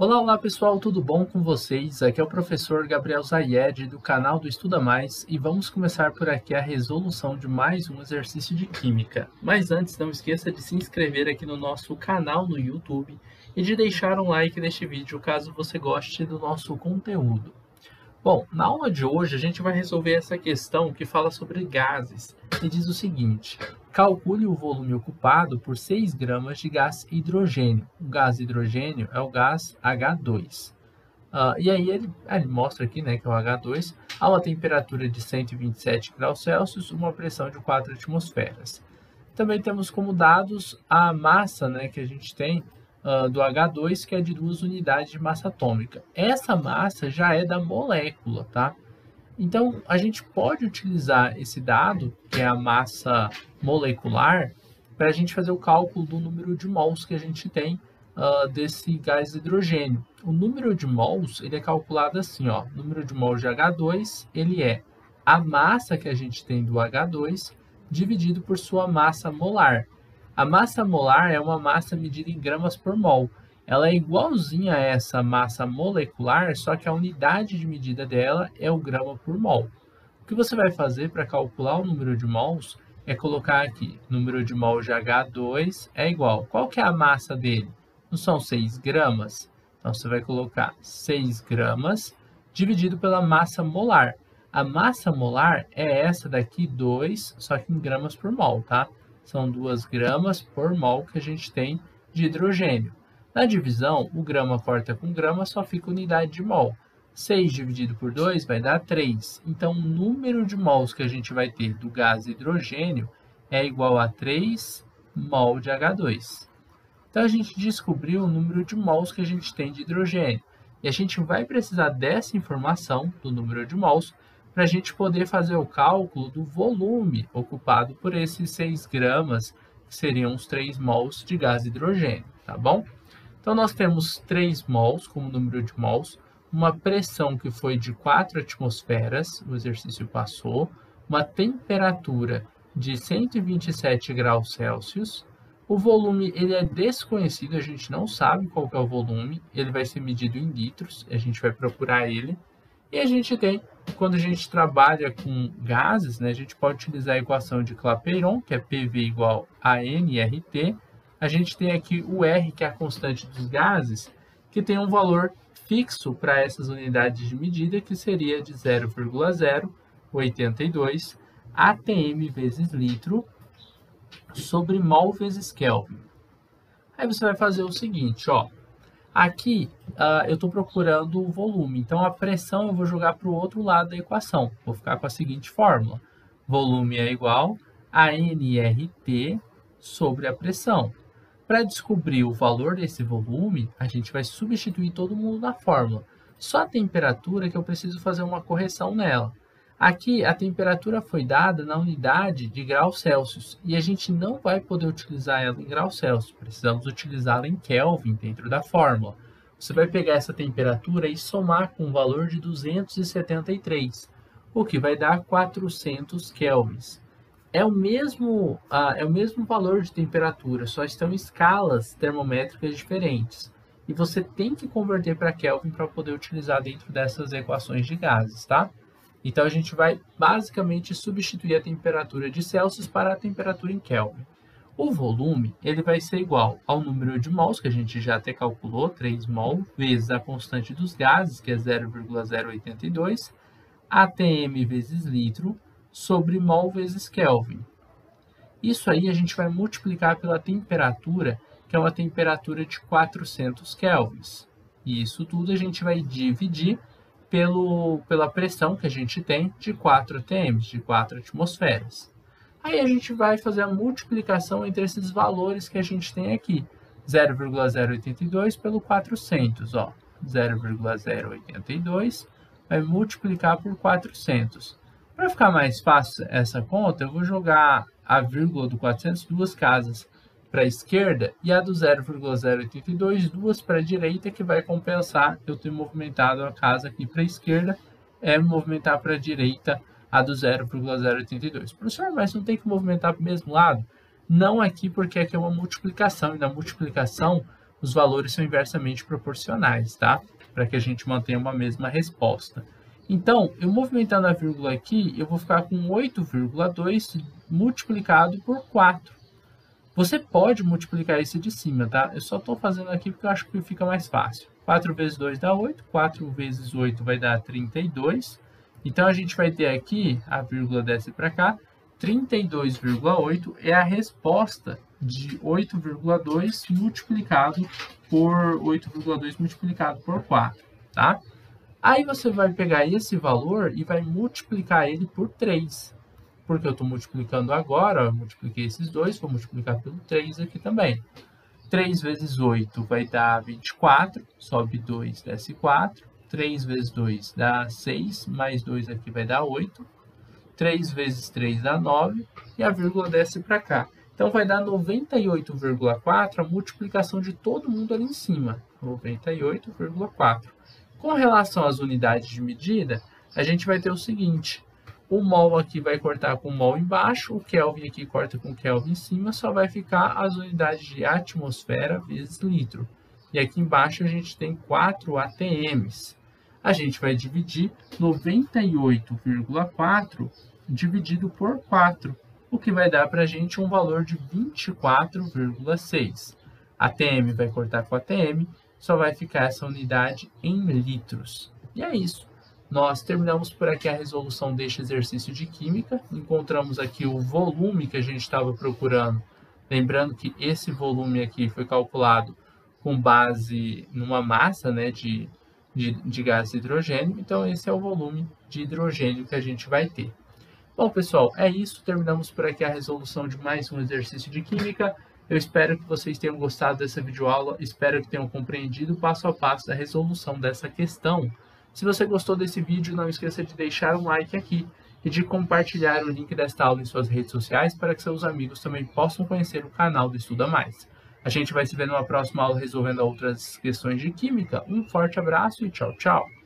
Olá, olá pessoal, tudo bom com vocês? Aqui é o professor Gabriel Zayed do canal do Estuda Mais e vamos começar por aqui a resolução de mais um exercício de Química. Mas antes, não esqueça de se inscrever aqui no nosso canal no YouTube e de deixar um like neste vídeo caso você goste do nosso conteúdo. Bom, na aula de hoje a gente vai resolver essa questão que fala sobre gases e diz o seguinte: calcule o volume ocupado por 6 gramas de gás hidrogênio. O gás hidrogênio é o gás H2. Uh, ah, e aí ele, ele, mostra aqui né, que é o H2 a uma temperatura de 127 graus Celsius, uma pressão de 4 atmosferas. Também temos como dados a massa né, que a gente tem uh, do H2, que é de duas unidades de massa atômica. Essa massa já é da molécula, tá? Então, a gente pode utilizar esse dado, que é a massa molecular, para a gente fazer o cálculo do número de mols que a gente tem uh, desse gás hidrogênio. O número de mols ele é calculado assim, ó, número de mols de H2 ele é a massa que a gente tem do H2 dividido por sua massa molar. A massa molar é uma massa medida em gramas por mol ela é igualzinha a essa massa molecular, só que a unidade de medida dela é o grama por mol. O que você vai fazer para calcular o número de mols é colocar aqui, número de mol de H2 é igual. Qual que é a massa dele? Não são 6 gramas? Então, você vai colocar 6 gramas dividido pela massa molar. A massa molar é essa daqui, 2, só que em gramas por mol, tá? São 2 gramas por mol que a gente tem de hidrogênio. Na divisão, o grama corta com grama só fica unidade de mol. 6 dividido por 2 vai dar 3. Então, o número de mols que a gente vai ter do gás hidrogênio é igual a 3 mol de H2. Então, a gente descobriu o número de mols que a gente tem de hidrogênio. E a gente vai precisar dessa informação, do número de mols, para a gente poder fazer o cálculo do volume ocupado por esses 6 gramas, que seriam os 3 mols de gás hidrogênio, tá bom? Então, nós temos 3 mols como número de mols, uma pressão que foi de 4 atmosferas, o exercício passou, uma temperatura de 127 graus Celsius, o volume ele é desconhecido, a gente não sabe qual é o volume, ele vai ser medido em litros, a gente vai procurar ele. E a gente tem, quando a gente trabalha com gases, né, a gente pode utilizar a equação de Clapeyron, que é PV igual a nRT, a gente tem aqui o R, que é a constante dos gases, que tem um valor fixo para essas unidades de medida, que seria de 0,082 atm vezes litro sobre mol vezes Kelvin. Aí você vai fazer o seguinte, ó. Aqui uh, eu estou procurando o volume, então a pressão eu vou jogar para o outro lado da equação. Vou ficar com a seguinte fórmula: volume é igual a nRT sobre a pressão. Para descobrir o valor desse volume, a gente vai substituir todo mundo na fórmula. Só a temperatura que eu preciso fazer uma correção nela. Aqui, a temperatura foi dada na unidade de graus Celsius e a gente não vai poder utilizar ela em graus Celsius. Precisamos utilizá-la em Kelvin dentro da fórmula. Você vai pegar essa temperatura e somar com o valor de 273, o que vai dar 400 kelvins é o mesmo, é o mesmo valor de temperatura, só estão escalas termométricas diferentes. E você tem que converter para Kelvin para poder utilizar dentro dessas equações de gases, tá? Então a gente vai basicamente substituir a temperatura de Celsius para a temperatura em Kelvin. O volume ele vai ser igual ao número de mols, que a gente já até calculou, 3 mol, vezes a constante dos gases, que é 0,082, atm vezes litro, sobre mol vezes Kelvin. Isso aí a gente vai multiplicar pela temperatura, que é uma temperatura de 400 kelvins. E isso tudo a gente vai dividir pelo, pela pressão que a gente tem de 4 atm, de 4 atmosferas. Aí a gente vai fazer a multiplicação entre esses valores que a gente tem aqui. 0,082 pelo 400, ó. 0,082 vai multiplicar por 400. Para ficar mais fácil essa conta, eu vou jogar a vírgula do 400 duas casas para a esquerda e a do 0,082 duas para a direita, que vai compensar eu ter movimentado a casa aqui para a esquerda, é movimentar para a direita a do 0,082. Professor, mas não tem que movimentar para o mesmo lado? Não aqui, porque aqui é uma multiplicação, e na multiplicação os valores são inversamente proporcionais, tá? Para que a gente mantenha uma mesma resposta. Então, eu movimentando a vírgula aqui, eu vou ficar com 8,2 multiplicado por 4. Você pode multiplicar esse de cima, tá? Eu só estou fazendo aqui porque eu acho que fica mais fácil. 4 vezes 2 dá 8, 4 vezes 8 vai dar 32. Então, a gente vai ter aqui, a vírgula desce para cá, 32,8 é a resposta de 8,2 multiplicado por 8,2 multiplicado por 4, tá? Aí você vai pegar esse valor e vai multiplicar ele por 3. Porque eu estou multiplicando agora, eu multipliquei esses dois, vou multiplicar pelo 3 aqui também. 3 vezes 8 vai dar 24, sobe 2, desce 4. 3 vezes 2 dá 6, mais 2 aqui vai dar 8. 3 vezes 3 dá 9, e a vírgula desce para cá. Então, vai dar 98,4 a multiplicação de todo mundo ali em cima. 98,4. Com relação às unidades de medida, a gente vai ter o seguinte. O mol aqui vai cortar com mol embaixo, o Kelvin aqui corta com Kelvin em cima, só vai ficar as unidades de atmosfera vezes litro. E aqui embaixo a gente tem 4 ATMs. A gente vai dividir 98,4 dividido por 4 o que vai dar para a gente um valor de 24,6. A TM vai cortar com a TM, só vai ficar essa unidade em litros. E é isso. Nós terminamos por aqui a resolução deste exercício de química. Encontramos aqui o volume que a gente estava procurando. Lembrando que esse volume aqui foi calculado com base numa massa né, de, de, de gás de hidrogênio. Então, esse é o volume de hidrogênio que a gente vai ter. Bom, pessoal, é isso. Terminamos por aqui a resolução de mais um exercício de Química. Eu espero que vocês tenham gostado dessa videoaula, espero que tenham compreendido passo a passo da resolução dessa questão. Se você gostou desse vídeo, não esqueça de deixar um like aqui e de compartilhar o link desta aula em suas redes sociais para que seus amigos também possam conhecer o canal do Estuda Mais. A gente vai se ver numa próxima aula resolvendo outras questões de Química. Um forte abraço e tchau, tchau!